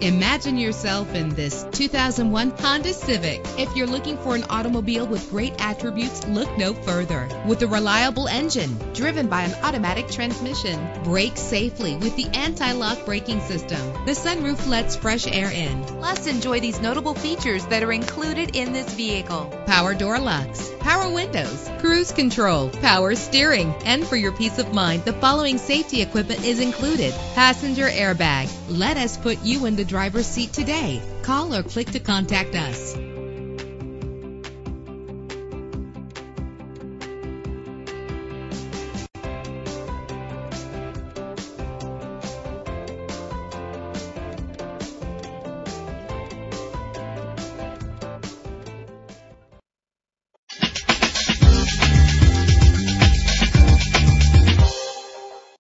Imagine yourself in this 2001 Honda Civic. If you're looking for an automobile with great attributes, look no further. With a reliable engine driven by an automatic transmission, brake safely with the anti-lock braking system. The sunroof lets fresh air in. Plus, enjoy these notable features that are included in this vehicle. Power door locks, power windows, cruise control, power steering, and for your peace of mind, the following safety equipment is included. Passenger airbag. Let us put you in the driver's seat today. Call or click to contact us.